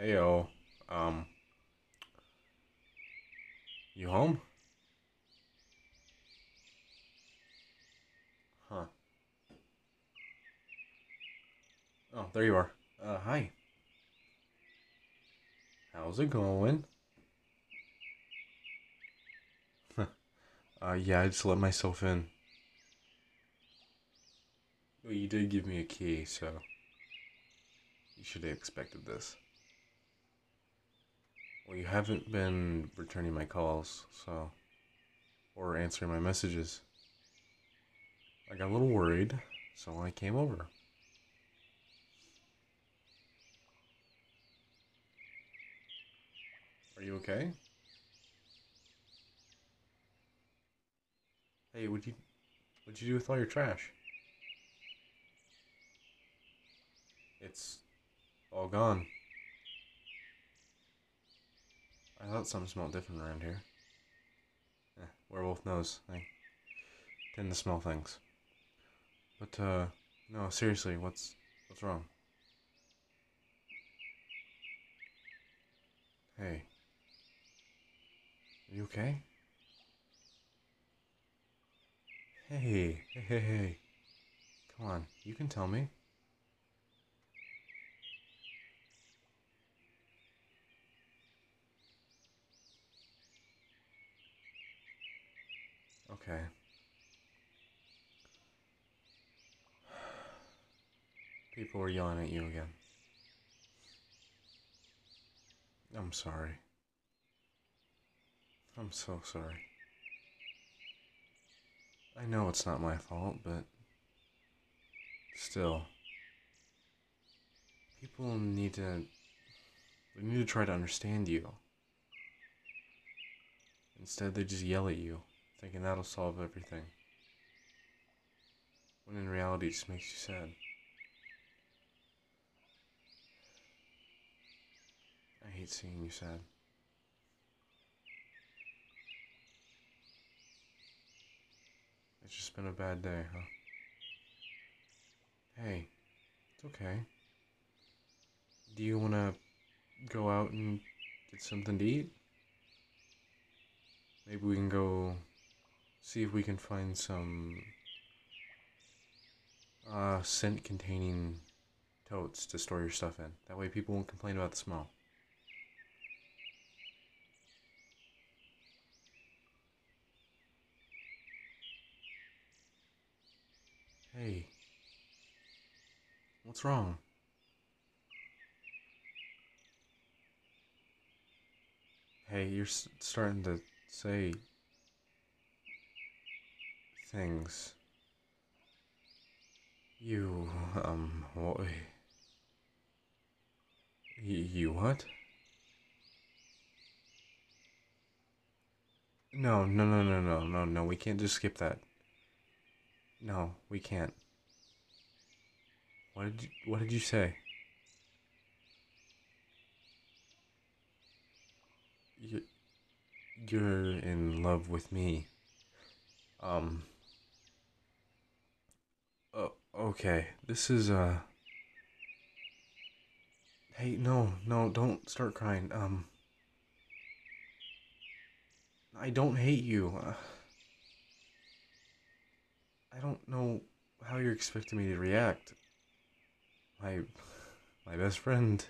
Heyo. Um. You home? Huh. Oh, there you are. Uh, hi. How's it going? uh, yeah, I just let myself in. Well, you did give me a key, so you should have expected this. Well, you haven't been returning my calls, so. or answering my messages. I got a little worried, so I came over. Are you okay? Hey, would you what'd you do with all your trash? It's all gone. I thought something smelled different around here. Eh, werewolf knows. I tend to smell things. But uh no, seriously, what's what's wrong? Hey. Are you okay? Hey, hey, hey, hey. Come on, you can tell me. Okay. People are yelling at you again. I'm sorry. I'm so sorry. I know it's not my fault, but still. People need to. Need to try to understand you. Instead, they just yell at you, thinking that'll solve everything. When in reality, it just makes you sad. I hate seeing you sad. It's just been a bad day, huh? Hey, it's okay. Do you want to go out and get something to eat? Maybe we can go see if we can find some uh, scent containing totes to store your stuff in. That way people won't complain about the smell. Hey. What's wrong? Hey, you're starting to say things. You, um, what? You what? No, no, no, no, no, no, no. We can't just skip that. No, we can't. What did you, what did you say? You, you're in love with me. Um. Okay. This is uh. Hey, no, no, don't start crying. Um. I don't hate you. Uh, I don't know how you're expecting me to react. My my best friend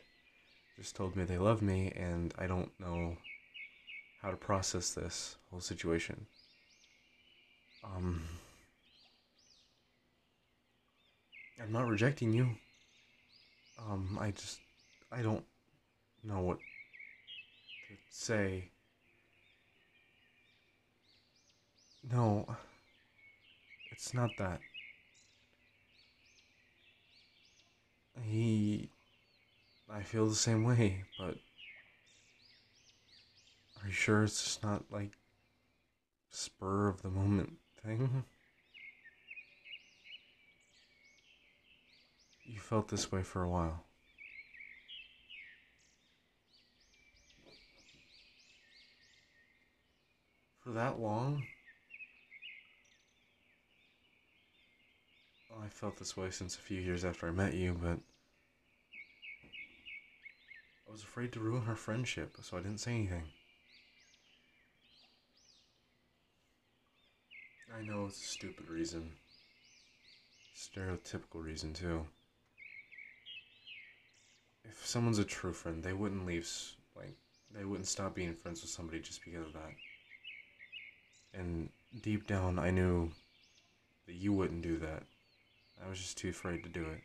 just told me they love me and I don't know how to process this whole situation. Um I'm not rejecting you. Um I just I don't know what to say. No. It's not that. He. I feel the same way, but. Are you sure it's just not like. spur of the moment thing? You felt this way for a while. For that long? I felt this way since a few years after I met you, but. I was afraid to ruin our friendship, so I didn't say anything. I know it's a stupid reason. Stereotypical reason, too. If someone's a true friend, they wouldn't leave, like, they wouldn't stop being friends with somebody just because of that. And deep down, I knew that you wouldn't do that. I was just too afraid to do it.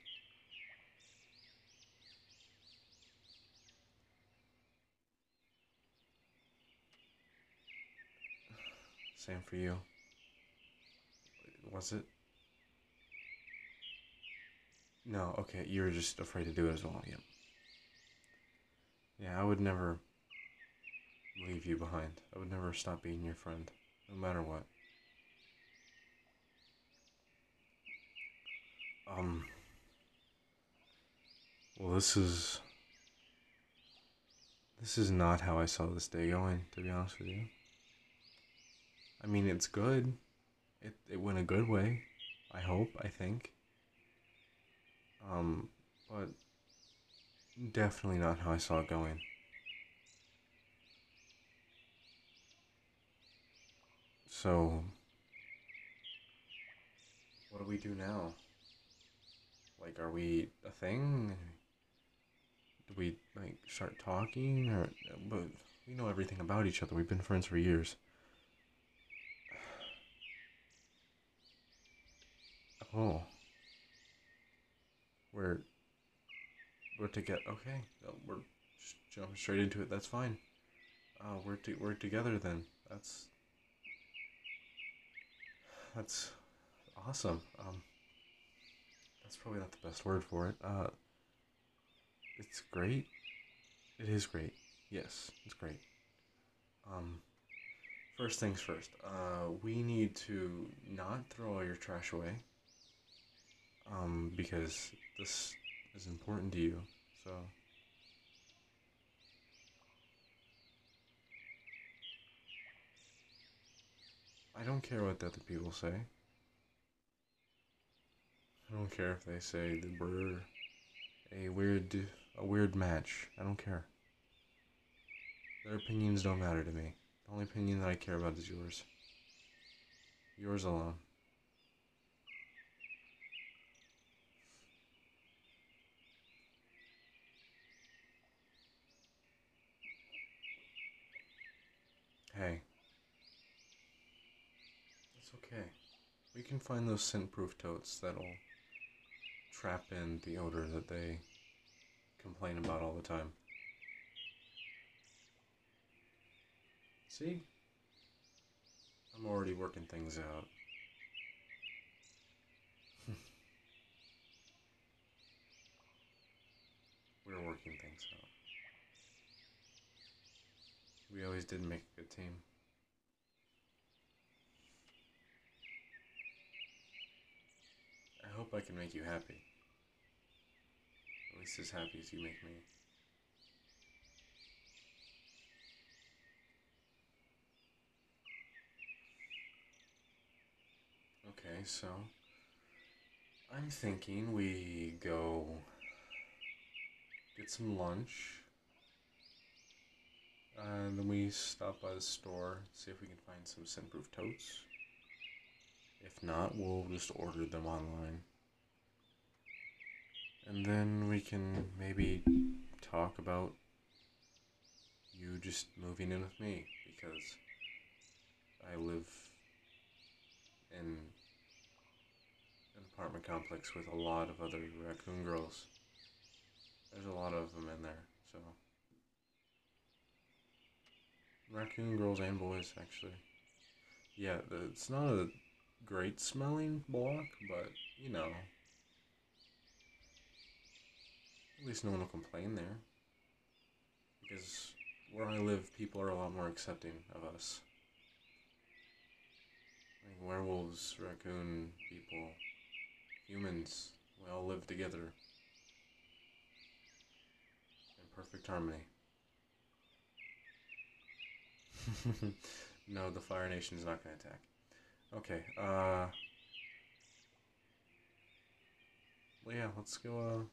Same for you. Was it? No, okay, you were just afraid to do it as well. Yeah, I would never leave you behind. I would never stop being your friend, no matter what. Um. Well, this is. This is not how I saw this day going, to be honest with you. I mean, it's good. It, it went a good way. I hope, I think. Um, but definitely not how I saw it going. So, what do we do now? Like, are we a thing? Do we, like, start talking? Or, but we know everything about each other. We've been friends for years. Oh. We're, we're together. Okay, we're jumping straight into it. That's fine. Uh, we're, to- we're together then. That's, that's awesome. Um, that's probably not the best word for it. Uh, it's great. It is great. Yes, it's great. Um, first things first. Uh, we need to not throw all your trash away. Um, because this is important to you. So. I don't care what the other people say. I don't care if they say that we're a weird a weird match. I don't care. Their opinions don't matter to me. The only opinion that I care about is yours. Yours alone. Hey. It's okay. We can find those scent proof totes that'll trap in the odor that they complain about all the time. See? I'm already working things out. We're working things out. We always did make a good team. Hope I can make you happy. At least as happy as you make me. Okay, so I'm thinking we go get some lunch. And then we stop by the store, see if we can find some scent-proof totes. If not, we'll just order them online. And then we can maybe talk about you just moving in with me because I live in an apartment complex with a lot of other raccoon girls. There's a lot of them in there, so. Raccoon girls and boys, actually. Yeah, it's not a great smelling block, but you know. At least no one will complain there. Because where I live, people are a lot more accepting of us. Like werewolves, raccoon people, humans, we all live together in perfect harmony. no, the Fire Nation is not going to attack. Okay, uh. Well, yeah, let's go, uh.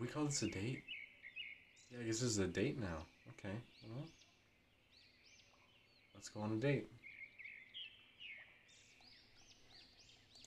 We call this a date? Yeah, I guess this is a date now. Okay. Well, let's go on a date.